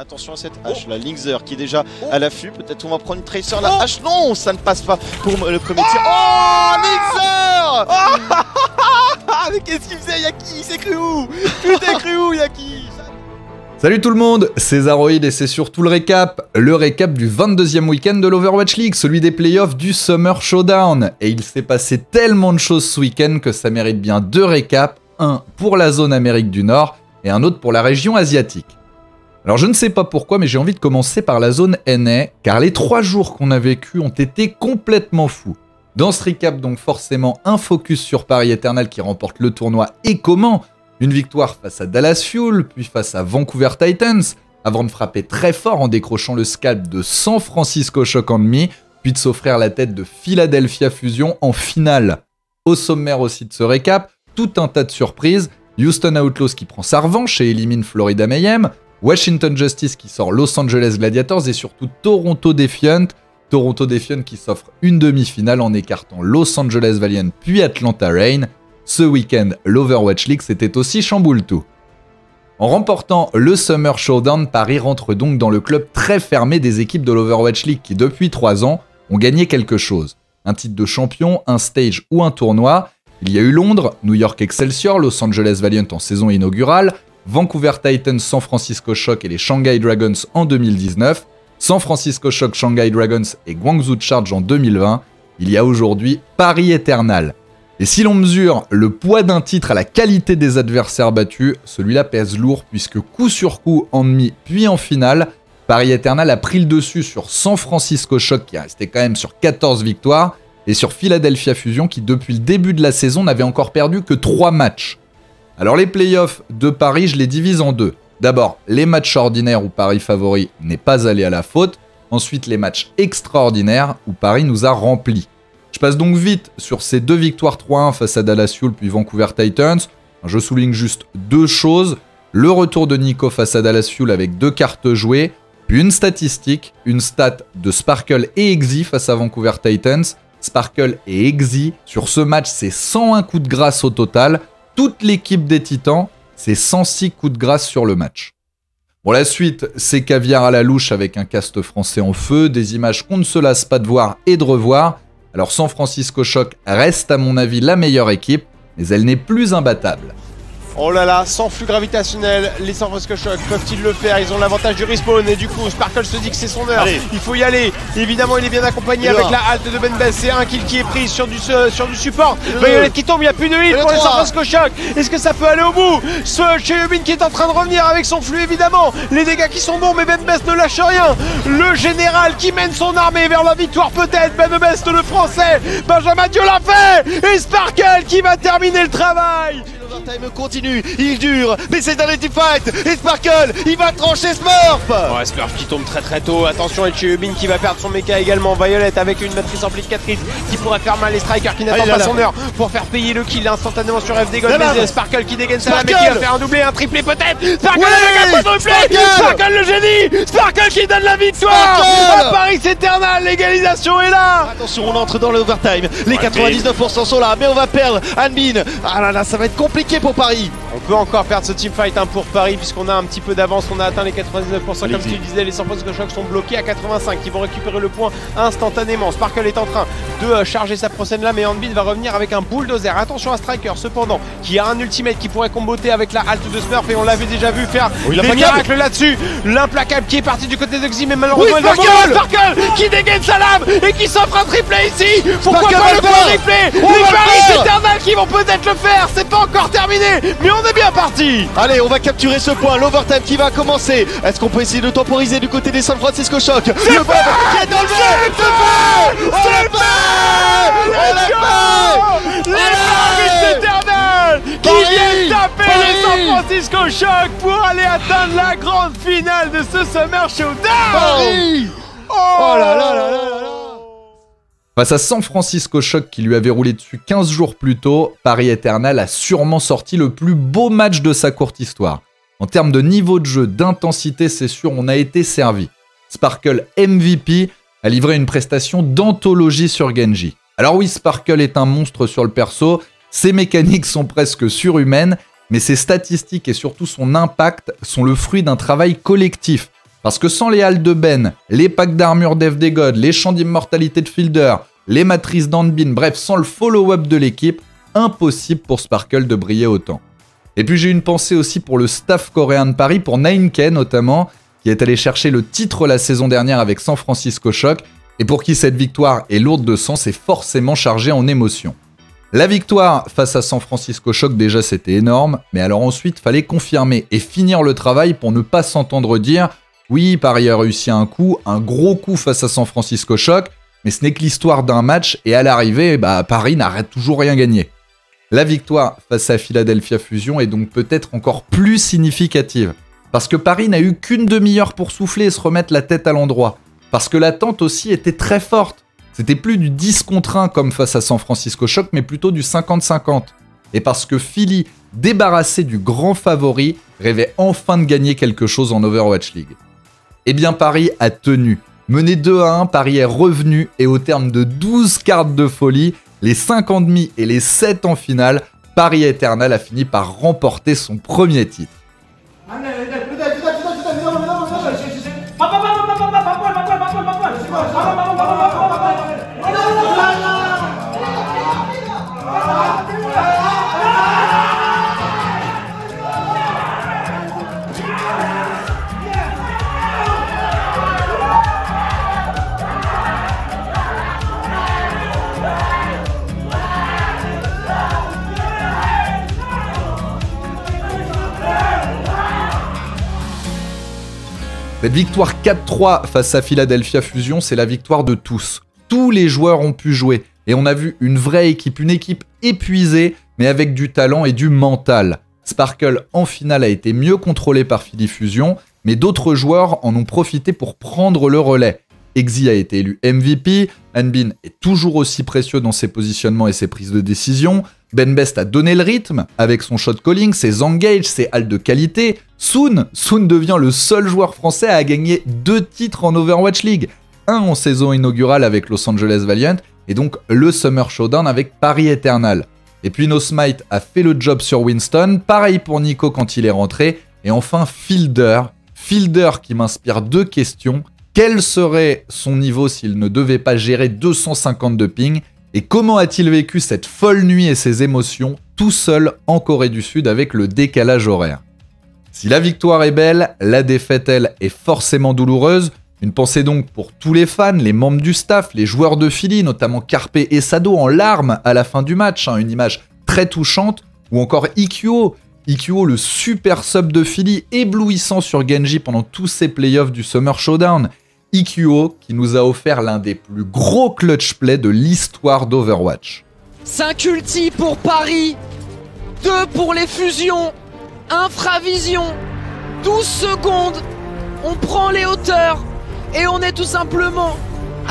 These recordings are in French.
Attention à cette hache, la Linkzer qui est déjà à l'affût. Peut-être on va prendre une Tracer, la hache. Non, ça ne passe pas pour le premier tir. Oh, Linkzer Mais qu'est-ce qu'il faisait, Yaki? Il s'est cru où? Tu t'es cru où, Yaki? Salut tout le monde, c'est Zaroid et c'est surtout le récap. Le récap du 22e week-end de l'Overwatch League, celui des playoffs du Summer Showdown. Et il s'est passé tellement de choses ce week-end que ça mérite bien deux récaps. Un pour la zone Amérique du Nord et un autre pour la région asiatique. Alors je ne sais pas pourquoi, mais j'ai envie de commencer par la zone NA, car les trois jours qu'on a vécu ont été complètement fous. Dans ce recap, donc forcément un focus sur Paris Eternal qui remporte le tournoi et comment Une victoire face à Dallas Fuel, puis face à Vancouver Titans, avant de frapper très fort en décrochant le scalp de San Francisco Shock Enemy, puis de s'offrir la tête de Philadelphia Fusion en finale. Au sommaire aussi de ce récap, tout un tas de surprises, Houston Outlaws qui prend sa revanche et élimine Florida Mayhem, Washington Justice qui sort Los Angeles Gladiators et surtout Toronto Defiant. Toronto Defiant qui s'offre une demi-finale en écartant Los Angeles Valiant puis Atlanta Rain. Ce week-end, l'Overwatch League c'était aussi chamboule tout. En remportant le Summer Showdown, Paris rentre donc dans le club très fermé des équipes de l'Overwatch League qui depuis 3 ans ont gagné quelque chose. Un titre de champion, un stage ou un tournoi. Il y a eu Londres, New York Excelsior, Los Angeles Valiant en saison inaugurale, Vancouver Titans, San Francisco Shock et les Shanghai Dragons en 2019, San Francisco Shock, Shanghai Dragons et Guangzhou Charge en 2020, il y a aujourd'hui Paris Eternal. Et si l'on mesure le poids d'un titre à la qualité des adversaires battus, celui-là pèse lourd puisque coup sur coup en demi puis en finale, Paris Eternal a pris le dessus sur San Francisco Shock qui est resté quand même sur 14 victoires et sur Philadelphia Fusion qui depuis le début de la saison n'avait encore perdu que 3 matchs. Alors les playoffs de Paris, je les divise en deux. D'abord, les matchs ordinaires où Paris favori n'est pas allé à la faute. Ensuite, les matchs extraordinaires où Paris nous a remplis. Je passe donc vite sur ces deux victoires 3-1 face à Dallas Fuel puis Vancouver Titans. Je souligne juste deux choses. Le retour de Nico face à Dallas Fuel avec deux cartes jouées. Puis une statistique, une stat de Sparkle et Exi face à Vancouver Titans. Sparkle et Exi, sur ce match, c'est 101 coups de grâce au total toute l'équipe des Titans, c'est 106 coups de grâce sur le match. Bon, la suite, c'est caviar à la louche avec un cast français en feu, des images qu'on ne se lasse pas de voir et de revoir. Alors San Francisco Shock reste à mon avis la meilleure équipe, mais elle n'est plus imbattable. Oh là là, sans flux gravitationnel, les San Francisco Shock peuvent-ils le faire? Ils ont l'avantage du respawn et du coup Sparkle se dit que c'est son heure. Il faut y aller. Évidemment, il est bien accompagné avec la halte de Ben C'est un kill qui est pris sur du, sur du support. Violet qui tombe, il n'y a plus de heal pour les San Francisco Shock. Est-ce que ça peut aller au bout? Ce Cheubin qui est en train de revenir avec son flux évidemment. Les dégâts qui sont bons, mais Ben ne lâche rien. Le général qui mène son armée vers la victoire peut-être. Ben le français. Benjamin Dieu l'a fait. Et Sparkle qui va terminer le travail time continue, il dure, mais c'est un fight. Et Sparkle, il va trancher Smurf. Ouais, Smurf qui tombe très très tôt. Attention, et Chubin qui va perdre son mecha également. Violet avec une matrice amplificatrice qui pourrait faire mal. Les strikers qui n'attendent pas son heure pour faire payer le kill instantanément sur FD Gold. Mais Sparkle qui dégaine lame et qui va faire un doublé, un triplé peut-être. Sparkle avec un quadruplé Sparkle. Le génie. Sparkle qui donne la victoire à Paris Eternal, l'égalisation est là. Attention, on entre dans l'overtime. Les 99% sont là, mais on va perdre Anbin. Ah là là, ça va être compliqué pour Paris. On peut encore perdre ce teamfight hein, pour Paris puisqu'on a un petit peu d'avance. On a atteint les 99% comme tu disais. Les 100 de choc sont bloqués à 85. Ils vont récupérer le point instantanément. Sparkle est en train de euh, charger sa procède là, mais Handbin va revenir avec un bulldozer. Attention à Striker cependant qui a un ultimate qui pourrait comboter avec la halte de Smurf et on l'avait déjà vu faire oh, des miracles là-dessus. L'implacable qui est parti du côté de Xi mais malheureusement oui, Sparkle, Sparkle qui dégaine sa lame et qui s'offre un triplé ici. Pourquoi pas le point triplé Les Paris Eternal qui vont peut-être le faire. C'est pas encore terminé, mais on est bien parti Allez, on va capturer ce point, l'overtime qui va commencer. Est-ce qu'on peut essayer de temporiser du côté des San Francisco Shock? Le qui est dans le C'est On Les éternels qui viennent taper les San Francisco Shock pour aller atteindre la grande finale de ce Summer Showdown? Oh Face à San Francisco Shock qui lui avait roulé dessus 15 jours plus tôt, Paris Eternal a sûrement sorti le plus beau match de sa courte histoire. En termes de niveau de jeu, d'intensité, c'est sûr, on a été servi. Sparkle MVP a livré une prestation d'anthologie sur Genji. Alors oui, Sparkle est un monstre sur le perso, ses mécaniques sont presque surhumaines, mais ses statistiques et surtout son impact sont le fruit d'un travail collectif. Parce que sans les halles de Ben, les packs d'armure d'FD God, les champs d'immortalité de Fielder, les matrices d'Anbin, bref, sans le follow-up de l'équipe, impossible pour Sparkle de briller autant. Et puis j'ai une pensée aussi pour le staff coréen de Paris, pour 9K notamment, qui est allé chercher le titre la saison dernière avec San Francisco Shock, et pour qui cette victoire est lourde de sens et forcément chargée en émotions. La victoire face à San Francisco Shock déjà c'était énorme, mais alors ensuite fallait confirmer et finir le travail pour ne pas s'entendre dire oui Paris a réussi un coup, un gros coup face à San Francisco Shock, mais ce n'est que l'histoire d'un match et à l'arrivée bah, Paris n'arrête toujours rien gagné. La victoire face à Philadelphia Fusion est donc peut-être encore plus significative. Parce que Paris n'a eu qu'une demi-heure pour souffler et se remettre la tête à l'endroit. Parce que l'attente aussi était très forte. C'était plus du 10 contre 1 comme face à San Francisco Shock, mais plutôt du 50-50. Et parce que Philly, débarrassé du grand favori, rêvait enfin de gagner quelque chose en Overwatch League. Eh bien Paris a tenu. Mené 2 à 1, Paris est revenu et au terme de 12 cartes de folie, les 5 en demi et les 7 en finale, Paris Eternal a fini par remporter son premier titre. Cette victoire 4-3 face à Philadelphia Fusion, c'est la victoire de tous. Tous les joueurs ont pu jouer et on a vu une vraie équipe, une équipe épuisée mais avec du talent et du mental. Sparkle en finale a été mieux contrôlé par Philly Fusion, mais d'autres joueurs en ont profité pour prendre le relais. Exi a été élu MVP, Anbin est toujours aussi précieux dans ses positionnements et ses prises de décision, Ben Best a donné le rythme avec son shot calling, ses engage, ses halls de qualité. Soon, Soon devient le seul joueur français à gagner deux titres en Overwatch League. Un en saison inaugurale avec Los Angeles Valiant et donc le Summer Showdown avec Paris Eternal. Et puis No Smite a fait le job sur Winston, pareil pour Nico quand il est rentré. Et enfin Fielder, Fielder qui m'inspire deux questions. Quel serait son niveau s'il ne devait pas gérer 252 ping? Et comment a-t-il vécu cette folle nuit et ses émotions tout seul en Corée du Sud avec le décalage horaire? Si la victoire est belle, la défaite, elle, est forcément douloureuse. Une pensée donc pour tous les fans, les membres du staff, les joueurs de Philly, notamment Carpe et Sado en larmes à la fin du match, hein, une image très touchante, ou encore Ikyo, Ikyo le super sub de Philly éblouissant sur Genji pendant tous ces playoffs du Summer Showdown, EQO qui nous a offert l'un des plus gros clutch plays de l'histoire d'Overwatch. 5 ulti pour Paris, 2 pour les fusions, infravision, 12 secondes, on prend les hauteurs et on est tout simplement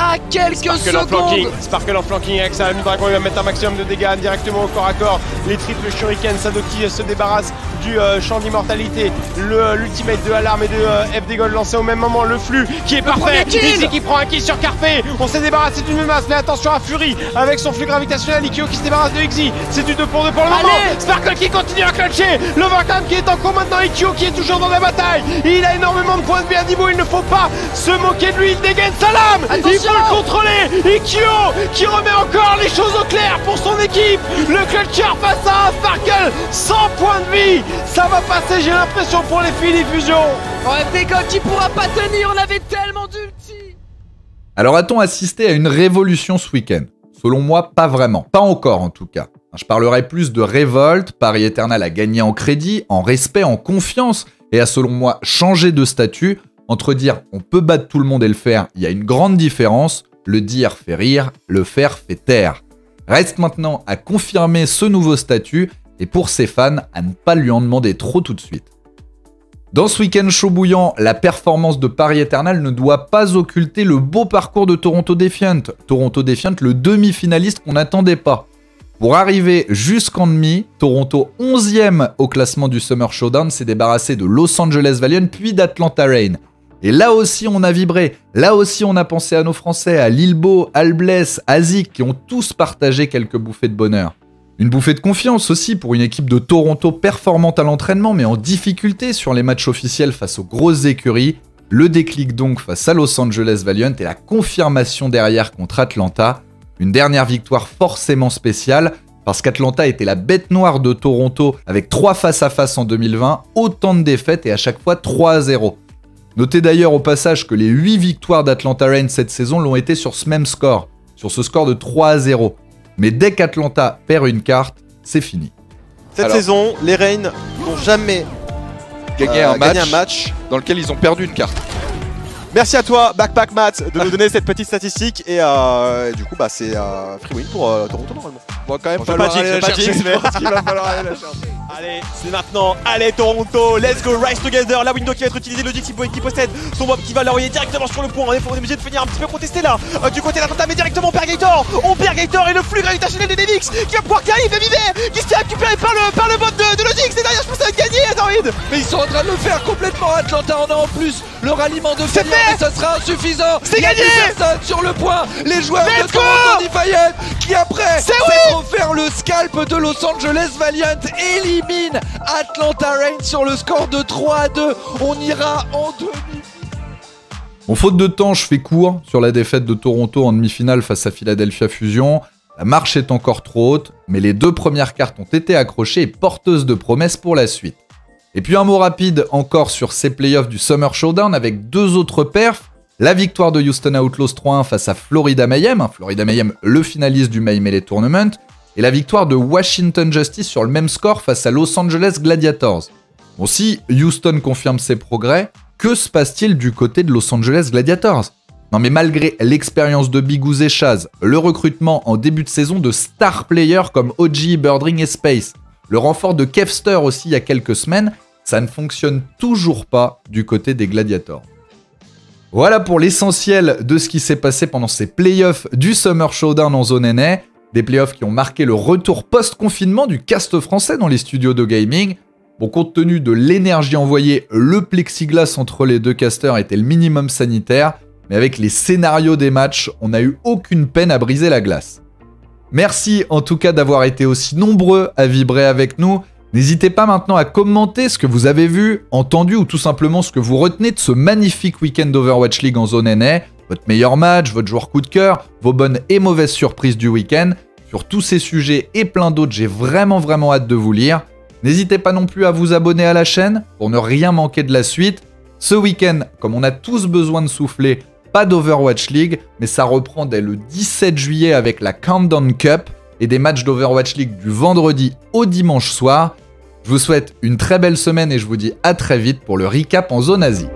à quelques Sparkle secondes. En flanking. Sparkle en flanking avec sa Dragon, il va mettre un maximum de dégâts directement au corps à corps. Les triples shuriken, Sadoki se débarrasse du euh, champ d'immortalité. L'ultimate de Alarme et de euh, FD Gold lancé au même moment. Le flux qui est parfait. Ici qui prend un kill sur Carpe. On s'est débarrassé d'une menace, mais attention à Fury avec son flux gravitationnel. Ikyo qui se débarrasse de Xi. C'est du 2 pour 2 pour le moment. Sparkle qui continue à clutcher. Le Vartan qui est en cours maintenant. Ikyo qui est toujours dans la bataille. Il a énormément de points de vie à niveau. Il ne faut pas se moquer de lui. Il dégaine sa lame. Il le contrôler. Ikyo qui remet encore les choses au clair pour son équipe. Le clutcher face à Sparkle. 100 points de vie. Ça va passer, j'ai l'impression, pour les filles Fusion. Ouais, Dégold qui pourra pas tenir, on avait tellement d'ulti. Alors a-t-on assisté à une révolution ce week-end? Selon moi, pas vraiment. Pas encore en tout cas. Je parlerai plus de révolte, Paris Eternal a gagné en crédit, en respect, en confiance, et a selon moi changé de statut. Entre dire on peut battre tout le monde et le faire, il y a une grande différence. Le dire fait rire, le faire fait taire. Reste maintenant à confirmer ce nouveau statut et pour ses fans à ne pas lui en demander trop tout de suite. Dans ce week-end chaud bouillant, la performance de Paris Eternal ne doit pas occulter le beau parcours de Toronto Defiant. Toronto Defiant, le demi-finaliste qu'on n'attendait pas. Pour arriver jusqu'en demi, Toronto 11e au classement du Summer Showdown s'est débarrassé de Los Angeles Valiant puis d'Atlanta Rain. Et là aussi on a vibré, là aussi on a pensé à nos Français, à Lilbo, Albless, Azik qui ont tous partagé quelques bouffées de bonheur. Une bouffée de confiance aussi pour une équipe de Toronto performante à l'entraînement mais en difficulté sur les matchs officiels face aux grosses écuries. Le déclic donc face à Los Angeles Valiant et la confirmation derrière contre Atlanta. Une dernière victoire forcément spéciale parce qu'Atlanta était la bête noire de Toronto avec 3 face à face en 2020, autant de défaites et à chaque fois 3 à 0. Notez d'ailleurs au passage que les 8 victoires d'Atlanta Reigns cette saison l'ont été sur ce même score, sur ce score de 3 à 0. Mais dès qu'Atlanta perd une carte, c'est fini. Cette saison, les Reigns n'ont jamais gagné, un, match un match dans lequel ils ont perdu une carte. Merci à toi, Backpack Matt, de nous donner cette petite statistique. Et euh, du coup, bah, c'est euh, free win pour euh, Toronto normalement. Bon, quand même, aller la chercher. Mais qu'il va falloir aller la chercher. Allez, c'est maintenant. Allez, Toronto, let's go, rise together. La window qui va être utilisée, le Dix qui possède son mob qui va l'envoyer directement sur le point. On est obligé de venir un petit peu contester là. Euh, du côté d'Atlanta, mais directement on perd Gator. On perd Gator et le flux gravitationnel de Denix qui va pouvoir qui arrive, et qui se fait récupérer par le, par le bot de, de Logix. Et derrière, je pense que ça va être gagné. Mais ils sont en train de le faire complètement. Atlanta, on a en plus le ralliement de Félix, mais ça sera insuffisant. C'est gagné. personne sur le point. Les joueurs de Toronto Defiant qui après s'être offert le scalp de Los Angeles Valiant élimine Atlanta Reigns sur le score de 3 à 2. On ira en demi. Bon, faute de temps, je fais court sur la défaite de Toronto en demi-finale face à Philadelphia Fusion. La marche est encore trop haute, mais les deux premières cartes ont été accrochées et porteuses de promesses pour la suite. Et puis un mot rapide encore sur ces playoffs du Summer Showdown avec deux autres perfs. La victoire de Houston Outlaws 3-1 face à Florida Mayhem, Florida Mayhem le finaliste du May Melee Tournament, et la victoire de Washington Justice sur le même score face à Los Angeles Gladiators. Bon, si Houston confirme ses progrès, que se passe-t-il du côté de Los Angeles Gladiators? Non mais malgré l'expérience de Bigous et Chaz, le recrutement en début de saison de star players comme OG, Birdring et Space, le renfort de Kevster aussi il y a quelques semaines, ça ne fonctionne toujours pas du côté des Gladiators. Voilà pour l'essentiel de ce qui s'est passé pendant ces playoffs du Summer Showdown en zone NA. Des playoffs qui ont marqué le retour post-confinement du cast français dans les studios de gaming. Bon, compte tenu de l'énergie envoyée, le plexiglas entre les deux casters était le minimum sanitaire, mais avec les scénarios des matchs, on n'a eu aucune peine à briser la glace. Merci en tout cas d'avoir été aussi nombreux à vibrer avec nous. N'hésitez pas maintenant à commenter ce que vous avez vu, entendu ou tout simplement ce que vous retenez de ce magnifique week-end d'Overwatch League en zone NA votre meilleur match, votre joueur coup de cœur, vos bonnes et mauvaises surprises du week-end. Sur tous ces sujets et plein d'autres, j'ai vraiment vraiment hâte de vous lire. N'hésitez pas non plus à vous abonner à la chaîne pour ne rien manquer de la suite. Ce week-end, comme on a tous besoin de souffler, pas d'Overwatch League, mais ça reprend dès le 17 juillet avec la Countdown Cup et des matchs d'Overwatch League du vendredi au dimanche soir. Je vous souhaite une très belle semaine et je vous dis à très vite pour le recap en zone Asie.